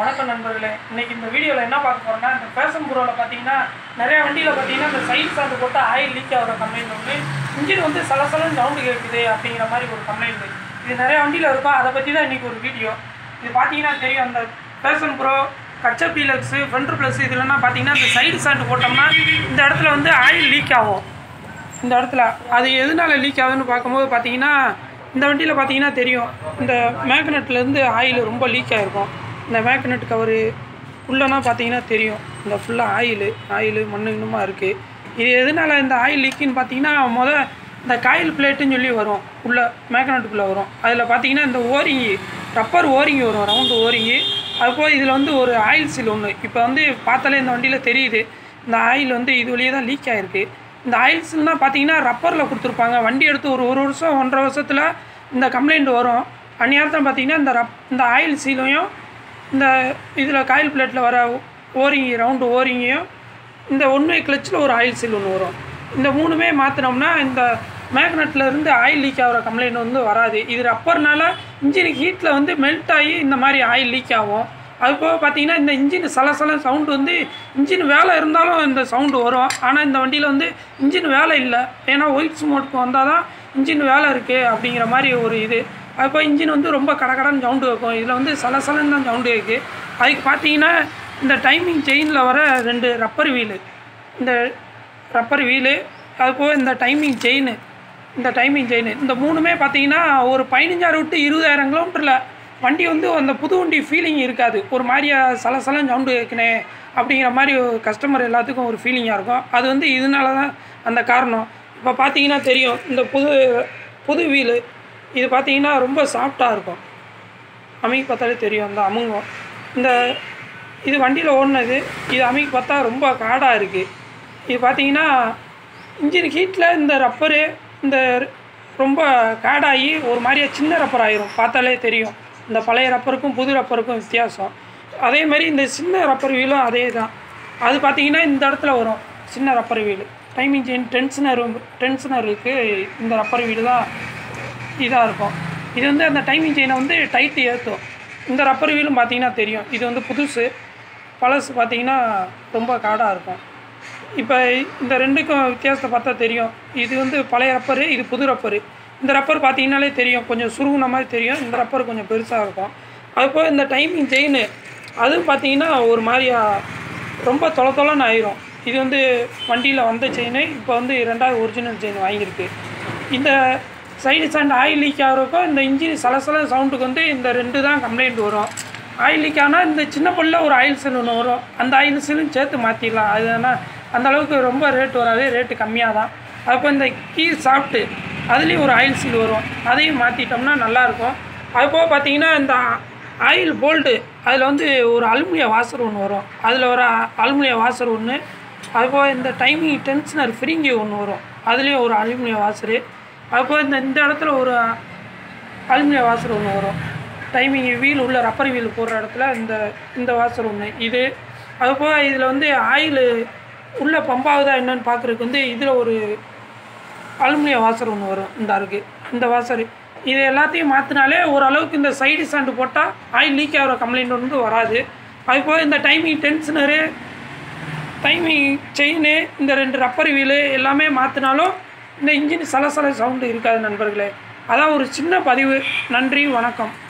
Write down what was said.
வணக்கம் நண்பர்களே. இன்னைக்கு இந்த வீடியோவில் என்ன பார்க்க போகிறோம்னா இந்த ஃபேஷன் ப்ரோவில் பார்த்தீங்கன்னா நிறையா வண்டியில் பார்த்தீங்கன்னா இந்த சைட் சாந்து போட்டு ஆயில் லீக் ஆகிற கம்ப்ளைண்ட் வந்து இன்ஜின் வந்து சலசலன்னு சவுண்டு கேட்குது அப்படிங்கிற மாதிரி ஒரு கம்ப்ளைண்ட் இது நிறையா வண்டியில் இருக்கும் அதை பற்றி தான் இன்றைக்கி ஒரு வீடியோ. இது பார்த்தீங்கன்னா தெரியும் அந்த ஃபேஷன் ப்ரோ கச்சப் டீலக்ஸு ஃப்ரண்ட் ப்ளஸ் இதுலன்னா பார்த்தீங்கன்னா இந்த சைடு சாண்டு போட்டோம்னா இந்த இடத்துல வந்து ஆயில் லீக் ஆகும். இந்த இடத்துல. அது எதனால லீக் ஆகுதுன்னு பார்க்கும்போது பார்த்தீங்கன்னா இந்த வண்டியில் பார்த்தீங்கன்னா தெரியும். இந்த மேக்னெட்லேருந்து ஆயில் ரொம்ப லீக் ஆகிருக்கும் இந்த மேக்னெட் கவரு உள்ளனா பார்த்தீங்கன்னா தெரியும். இந்த ஃபுல்லாக ஆயில் ஆயில் மண்ணு இன்னுமா இருக்குது இது எதனால் இந்த ஆயில் லீக்குன்னு பார்த்தீங்கன்னா முத இந்த காயில் பிளேட்டுன்னு சொல்லி வரும். உள்ளே மேக்னெட்டுக்குள்ளே வரும். அதில் பார்த்தீங்கன்னா இந்த ஓரிங்கி ரப்பர் ஓரிங்கி வரும் ரவுண்டு ஓரிங்கி அதுபோல் இதில் வந்து ஒரு ஆயில் சீல் ஒன்று இப்போ வந்து பார்த்தாலே இந்த வண்டியில் தெரியுது. இந்த ஆயில் வந்து இது வழியே தான் லீக் ஆகிருக்கு இந்த ஆயில்ஸ்லாம் பார்த்தீங்கன்னா ரப்பரில் கொடுத்துருப்பாங்க. வண்டி எடுத்து ஒரு ஒரு வருஷம் ஒன்றரை வருஷத்தில் இந்த கம்ப்ளைண்ட் வரும். அந்நேரத்தில் பார்த்தீங்கன்னா இந்த ரப் இந்த ஆயில் சீலையும் இந்த இதில் காயில் பிளேட்டில் வர ஓரிங்கி ரவுண்டு ஓரிங்கையும் இந்த ஒன்று கிளச்சில் ஒரு ஆயில் சீல் ஒன்று வரும். இந்த மூணுமே மாற்றினோம்னா இந்த மேக்னெட்டில் இருந்து ஆயில் லீக் ஆகிற கம்ப்ளைண்ட் வந்து வராது. இது ரப்பர்னால இன்ஜின் ஹீட்டில் வந்து மெல்ட் ஆகி இந்த மாதிரி ஆயில் லீக் ஆகும். அது போக பார்த்தீங்கன்னா இந்த இன்ஜின் சலசல சவுண்டு வந்து இன்ஜின் வேலை இருந்தாலும் இந்த சவுண்டு வரும். ஆனால் இந்த வண்டியில் வந்து இன்ஜின் வேலை இல்லை. ஏன்னா ஒயிட் ஸ்மோக்கு வந்தால் தான் இன்ஜின் வேலை இருக்குது அப்படிங்கிற மாதிரி ஒரு இது. அப்போ இன்ஜின் வந்து ரொம்ப கடகடன்னு சவுண்டு வைக்கும் இதில் வந்து சலசலன்னு தான் சவுண்டு வைக்கு அதுக்கு பார்த்தீங்கன்னா இந்த டைமிங் செயினில் வர ரெண்டு ரப்பர் வீலு இந்த ரப்பர் வீலு அது போக இந்த டைமிங் செயின் இந்த டைமிங் செயின் இந்த மூணுமே பார்த்தீங்கன்னா ஒரு பதினஞ்சாயிரம் விட்டு இருபதாயிரம் கிலோமீட்டரில் வண்டி வந்து அந்த புது வண்டி ஃபீலிங் இருக்காது. ஒரு மாதிரியா சலசலம் சவுண்டு கேட்கணே அப்படிங்கிற மாதிரி கஸ்டமர் எல்லாத்துக்கும் ஒரு ஃபீலிங்காக இருக்கும். அது வந்து இதனால தான் அந்த காரணம். இப்போ பார்த்தீங்கன்னா தெரியும் இந்த புது புது வீலு இது பார்த்தீங்கன்னா ரொம்ப சாஃப்டாக இருக்கும். அமைக்கு பார்த்தாலே தெரியும் அந்த அமுங்கம். இந்த இது வண்டியில் ஓடினது இது அமைக்கு பார்த்தா ரொம்ப காடாக இருக்குது இது பார்த்தீங்கன்னா இன்ஜின் ஹீட்டில் இந்த ரப்பரு இந்த ரொம்ப காடாகி ஒரு மாதிரியாக சின்ன ரப்பர் ஆயிரும். பார்த்தாலே தெரியும். இந்த பழைய ரப்பருக்கும் புது ரப்பருக்கும் வித்தியாசம். அதே மாதிரி இந்த சின்ன ரப்பர் வீலும் அதே தான். அது பார்த்தீங்கன்னா இந்த இடத்துல வரும். சின்ன ரப்பர் வீடு டைமிங் செயின் டென்ஷனர் டென்ஷனருக்கு இந்த ரப்பர் வீடு தான் இதாக இருக்கும். இது வந்து அந்த டைமிங் செயினை வந்து டைட்டு ஏற்றும் இந்த ரப்பர் வீலும் பார்த்தீங்கன்னா தெரியும். இது வந்து புதுசு. பழசு பார்த்தீங்கன்னா ரொம்ப காடாக இருக்கும். இப்போ இந்த ரெண்டுக்கும் வித்தியாசத்தை பார்த்தா தெரியும். இது வந்து பழைய ரப்பரு இது புது ரப்பரு இந்த ரப்பர் பார்த்தீங்கன்னாலே தெரியும். கொஞ்சம் சுருகுன மாதிரி தெரியும். இந்த ரப்பர் கொஞ்சம் பெருசாக இருக்கும். அதுபோல் இந்த டைமிங் செயின் அதுவும் பார்த்தீங்கன்னா ஒரு மாதிரியா ரொம்ப தொலை தொலைன்னு ஆயிரும். இது வந்து வண்டியில் வந்த செயின் இப்போ வந்து ரெண்டாவது ஒரிஜினல் செயின் வாங்கியிருக்கு. இந்த சைடு சாண்ட் ஆயில் லீக் ஆகிறப்போ இந்த இன்ஜின் சலசல சவுண்டுக்கு வந்து இந்த ரெண்டு தான் கம்ப்ளைண்ட் வரும். ஆயில் லீக் ஆனால் இந்த சின்ன பொருளில் ஒரு ஆயில் செல் ஒன்று வரும். அந்த ஆயில் செல்லும் சேர்த்து மாற்றிடலாம் அது ஆனால் அந்த அளவுக்கு ரொம்ப ரேட் வராது. ரேட்டு கம்மியாக தான் அப்போ இந்த கீ சாப்பிட்டு அதுலேயும் ஒரு ஆயில் சீல் வரும். அதையும் மாற்றிட்டோம்னா நல்லாயிருக்கும். அதுபோக பார்த்தீங்கன்னா இந்த ஆயில் போல்ட்டு அதில் வந்து ஒரு அலுமினிய வாசர் ஒன்று வரும். அதில் ஒரு அலுமினிய வாசர் ஒன்று அதுபோக இந்த டைமிங் டென்ஷனர் ஃப்ரிங்கி ஒன்று வரும். அதுலேயும் ஒரு அலுமினிய வாசரு. அப்போ இந்த இந்த இடத்துல ஒரு அலுமினிய வாசர் ஒன்று வரும். டைமிங் வீல் உள்ள ரப்பர் வீல் போடுற இடத்துல இந்த இந்த வாசர் ஒன்று இது அதுபோக இதில் வந்து ஆயில் உள்ளே பம்பாகுதா என்னன்னு பார்க்குறதுக்கு வந்து இதில் ஒரு அலுமினிய வாசர் ஒன்று வரும். இந்த அருக்கு இந்த வாசர் இது எல்லாத்தையும் மாற்றினாலே ஓரளவுக்கு இந்த சைடு சாண்டு போட்டால் ஆயில் லீக் ஆகிற கம்ப்ளைண்ட் வந்து வராது. அதுபோக இந்த டைமிங் டென்ஷனரு டைமிங் செயின் இந்த ரெண்டு ரப்பர் வீலு எல்லாமே மாற்றினாலும் இந்த இன்ஜின் சலசல சவுண்டு இருக்காது நண்பர்களே. அதான் ஒரு சின்ன பதிவு. நன்றி வணக்கம்.